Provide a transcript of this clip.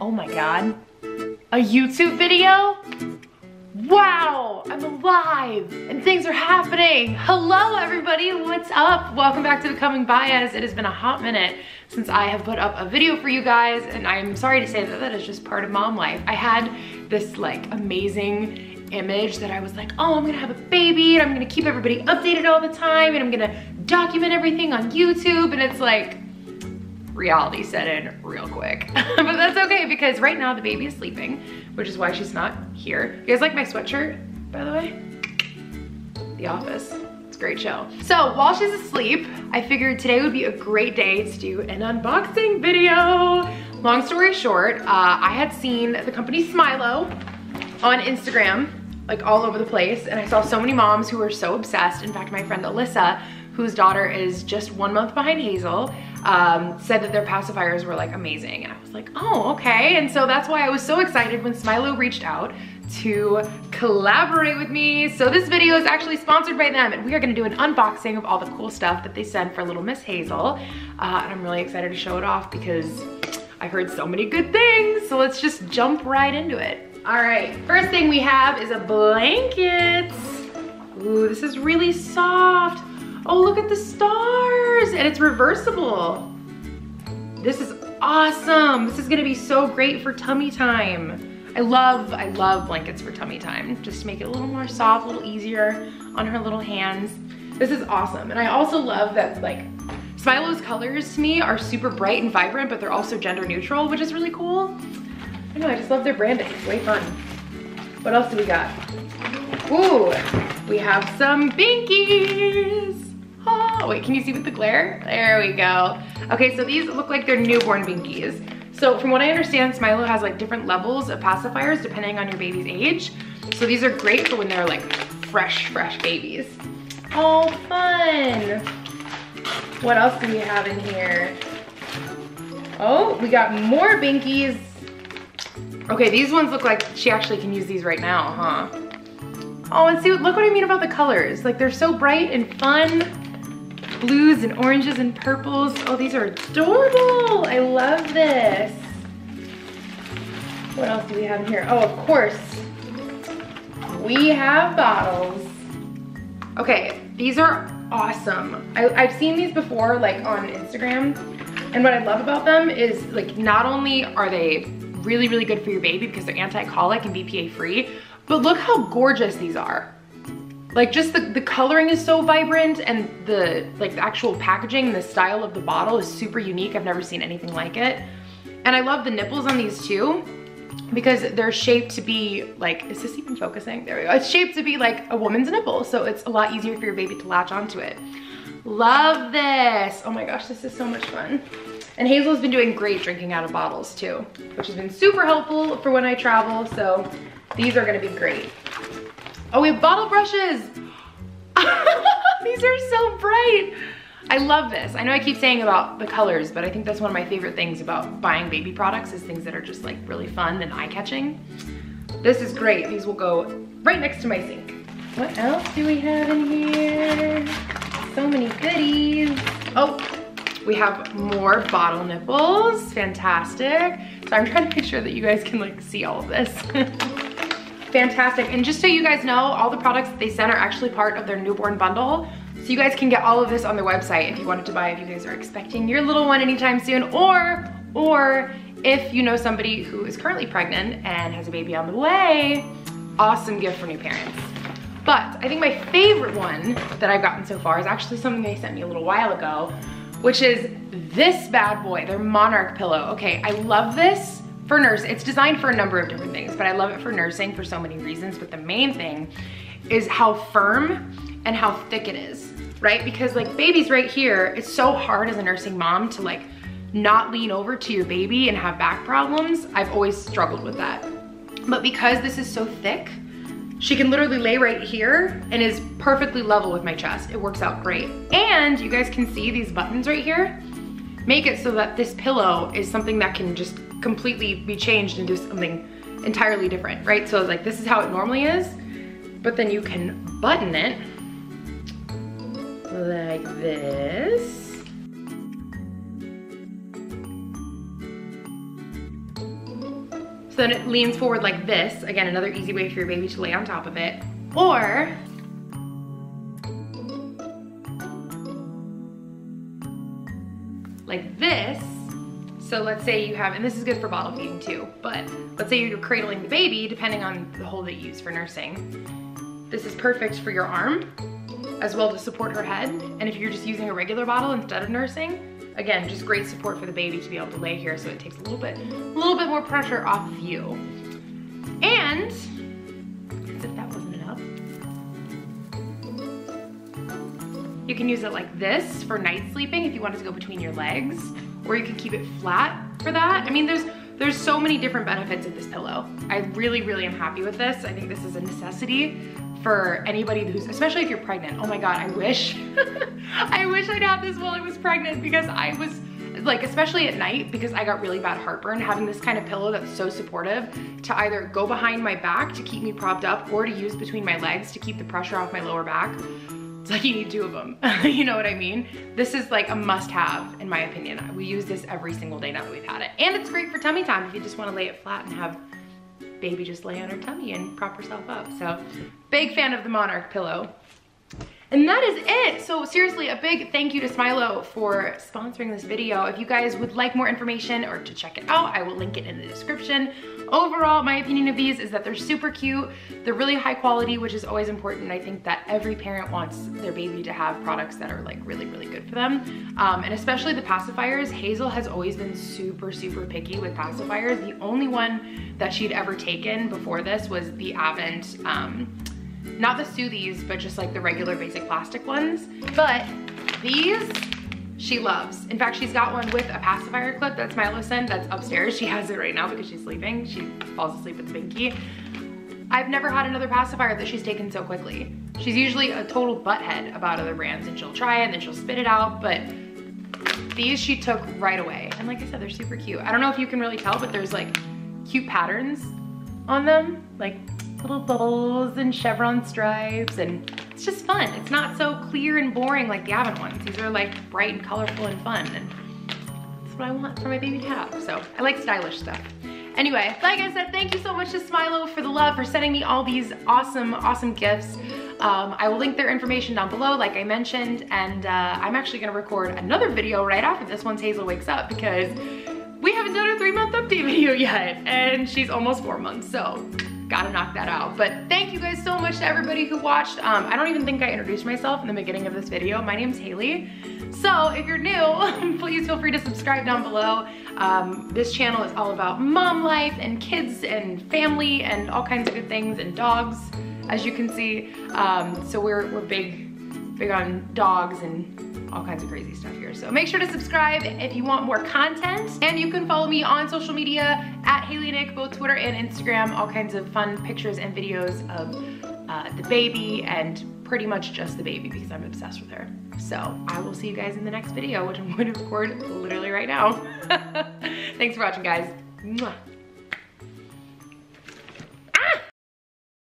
Oh my God, a YouTube video? Wow, I'm alive and things are happening. Hello everybody, what's up? Welcome back to Becoming Baez. It has been a hot minute since I have put up a video for you guys and I'm sorry to say that that is just part of mom life. I had this like amazing image that I was like, oh, I'm gonna have a baby and I'm gonna keep everybody updated all the time and I'm gonna document everything on YouTube and it's like, reality set in real quick. but that's okay because right now the baby is sleeping, which is why she's not here. You guys like my sweatshirt, by the way? The Office. It's a great show. So while she's asleep, I figured today would be a great day to do an unboxing video. Long story short, uh, I had seen the company Smilo on Instagram, like all over the place, and I saw so many moms who were so obsessed. In fact, my friend Alyssa, whose daughter is just one month behind Hazel, um, said that their pacifiers were like amazing. And I was like, oh, okay. And so that's why I was so excited when Smilo reached out to collaborate with me. So this video is actually sponsored by them and we are gonna do an unboxing of all the cool stuff that they send for little Miss Hazel. Uh, and I'm really excited to show it off because I've heard so many good things. So let's just jump right into it. All right, first thing we have is a blanket. Ooh, this is really soft. Oh, look at the stars and it's reversible. This is awesome. This is gonna be so great for tummy time. I love, I love blankets for tummy time. Just to make it a little more soft, a little easier on her little hands. This is awesome. And I also love that like Smilo's colors to me are super bright and vibrant, but they're also gender neutral, which is really cool. I know, I just love their branding, it's way fun. What else do we got? Ooh, we have some binkies. Oh, wait, can you see with the glare? There we go. Okay, so these look like they're newborn binkies. So from what I understand, Smilo has like different levels of pacifiers depending on your baby's age. So these are great for when they're like fresh, fresh babies. Oh, fun. What else do we have in here? Oh, we got more binkies. Okay, these ones look like she actually can use these right now, huh? Oh, and see, look what I mean about the colors. Like they're so bright and fun blues and oranges and purples. Oh, these are adorable. I love this. What else do we have in here? Oh, of course. We have bottles. Okay, these are awesome. I, I've seen these before like on Instagram. And what I love about them is like not only are they really, really good for your baby because they're anti-colic and BPA free, but look how gorgeous these are. Like just the, the coloring is so vibrant and the like the actual packaging, the style of the bottle is super unique. I've never seen anything like it. And I love the nipples on these too because they're shaped to be like, is this even focusing? There we go. It's shaped to be like a woman's nipple. So it's a lot easier for your baby to latch onto it. Love this. Oh my gosh, this is so much fun. And Hazel's been doing great drinking out of bottles too, which has been super helpful for when I travel. So these are gonna be great. Oh, we have bottle brushes. These are so bright. I love this. I know I keep saying about the colors, but I think that's one of my favorite things about buying baby products is things that are just like really fun and eye-catching. This is great. These will go right next to my sink. What else do we have in here? So many goodies. Oh, we have more bottle nipples. Fantastic. So I'm trying to make sure that you guys can like see all of this. fantastic. And just so you guys know, all the products they sent are actually part of their newborn bundle. So you guys can get all of this on their website if you wanted to buy, if you guys are expecting your little one anytime soon, or, or if you know somebody who is currently pregnant and has a baby on the way, awesome gift for new parents. But I think my favorite one that I've gotten so far is actually something they sent me a little while ago, which is this bad boy, their Monarch pillow. Okay, I love this for nurse. It's designed for a number of different things, but I love it for nursing for so many reasons. But the main thing is how firm and how thick it is, right? Because like babies right here, it's so hard as a nursing mom to like not lean over to your baby and have back problems. I've always struggled with that. But because this is so thick, she can literally lay right here and is perfectly level with my chest. It works out great. And you guys can see these buttons right here make it so that this pillow is something that can just completely be changed into something entirely different, right? So like this is how it normally is, but then you can button it like this. So then it leans forward like this. Again, another easy way for your baby to lay on top of it. Or like this. So let's say you have, and this is good for bottle feeding too, but let's say you're cradling the baby, depending on the hole that you use for nursing. This is perfect for your arm, as well to support her head. And if you're just using a regular bottle instead of nursing, again, just great support for the baby to be able to lay here so it takes a little bit, a little bit more pressure off of you. And, if that wasn't enough, you can use it like this for night sleeping if you wanted to go between your legs, or you can keep it flat for that. I mean, there's there's so many different benefits of this pillow. I really, really am happy with this. I think this is a necessity for anybody who's, especially if you're pregnant. Oh my God, I wish, I wish I'd have this while I was pregnant because I was, like especially at night because I got really bad heartburn having this kind of pillow that's so supportive to either go behind my back to keep me propped up or to use between my legs to keep the pressure off my lower back. It's like you need two of them. you know what I mean? This is like a must have in my opinion. We use this every single day now that we've had it. And it's great for tummy time if you just wanna lay it flat and have baby just lay on her tummy and prop herself up. So big fan of the Monarch pillow. And that is it. So seriously, a big thank you to Smilo for sponsoring this video. If you guys would like more information or to check it out, I will link it in the description. Overall, my opinion of these is that they're super cute. They're really high quality, which is always important. I think that every parent wants their baby to have products that are like really, really good for them. Um, and especially the pacifiers. Hazel has always been super, super picky with pacifiers. The only one that she'd ever taken before this was the Avent um, not the Soothies, but just like the regular basic plastic ones. But these, she loves. In fact, she's got one with a pacifier clip that Smilo sent that's upstairs. She has it right now because she's sleeping. She falls asleep with Binky. I've never had another pacifier that she's taken so quickly. She's usually a total butthead about other brands and she'll try it and then she'll spit it out, but these she took right away. And like I said, they're super cute. I don't know if you can really tell, but there's like cute patterns on them, like little bubbles and chevron stripes and it's just fun. It's not so clear and boring like the Avent ones. These are like bright and colorful and fun and that's what I want for my baby to have. So I like stylish stuff. Anyway, like I said, thank you so much to Smilo for the love, for sending me all these awesome, awesome gifts. Um, I will link their information down below, like I mentioned, and uh, I'm actually gonna record another video right after this once Hazel wakes up because we haven't done a three month update video yet, and she's almost four months, so gotta knock that out. But thank you guys so much to everybody who watched. Um, I don't even think I introduced myself in the beginning of this video. My name's Hayli. So if you're new, please feel free to subscribe down below. Um, this channel is all about mom life and kids and family and all kinds of good things and dogs, as you can see. Um, so we're, we're big, big on dogs and all kinds of crazy stuff here. So make sure to subscribe if you want more content. And you can follow me on social media at Haylinic, both Twitter and Instagram, all kinds of fun pictures and videos of uh, the baby and pretty much just the baby because I'm obsessed with her. So I will see you guys in the next video, which I'm going to record literally right now. Thanks for watching, guys. Mwah.